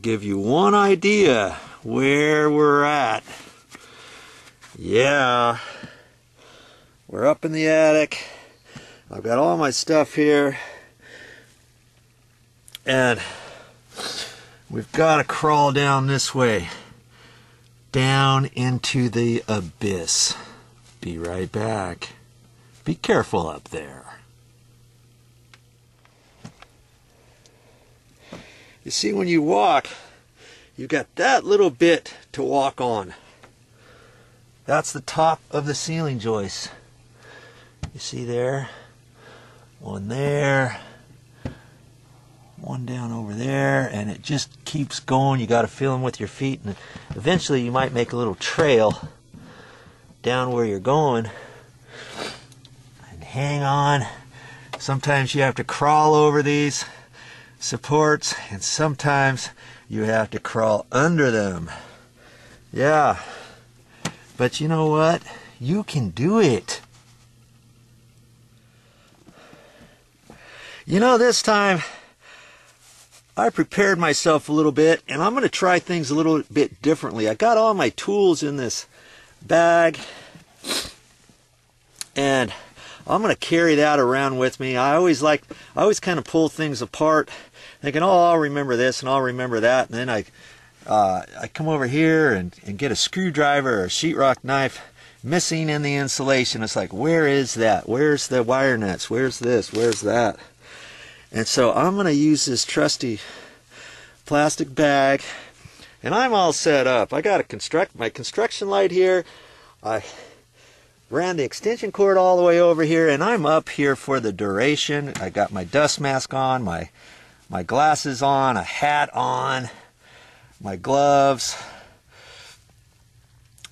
Give you one idea where we're at. Yeah, we're up in the attic. I've got all my stuff here. And we've got to crawl down this way. Down into the abyss. Be right back. Be careful up there. You see, when you walk, you've got that little bit to walk on. That's the top of the ceiling joist. You see there? One there. One down over there. And it just keeps going. You got to feel them with your feet. And eventually you might make a little trail down where you're going. And hang on. Sometimes you have to crawl over these supports, and sometimes you have to crawl under them. Yeah. But you know what? You can do it. You know, this time I prepared myself a little bit and I'm going to try things a little bit differently. I got all my tools in this bag and I'm going to carry that around with me. I always like, I always kind of pull things apart thinking, oh, I'll remember this and I'll remember that. And then I, uh, I come over here and, and get a screwdriver or a sheetrock knife missing in the insulation. It's like, where is that? Where's the wire nuts? Where's this? Where's that? And so I'm going to use this trusty plastic bag and I'm all set up. I got a construct my construction light here. I ran the extension cord all the way over here and I'm up here for the duration. I got my dust mask on, my my glasses on, a hat on, my gloves,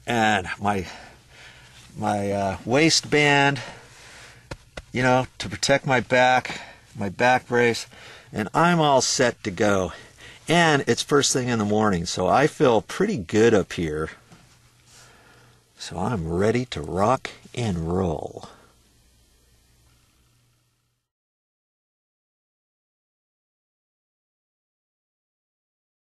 and my my uh, waistband, you know, to protect my back, my back brace, and I'm all set to go. And it's first thing in the morning, so I feel pretty good up here. So I'm ready to rock and roll.